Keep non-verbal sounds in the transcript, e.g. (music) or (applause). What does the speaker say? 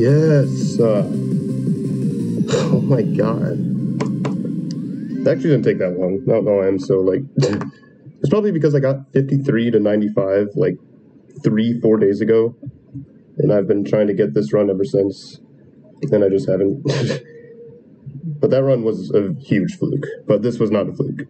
Yes. Uh, (laughs) oh my god. It actually didn't take that long. No, no, I'm so like. (laughs) it's probably because I got 53 to 95 like three, four days ago, and I've been trying to get this run ever since, and I just haven't. (laughs) but that run was a huge fluke. But this was not a fluke.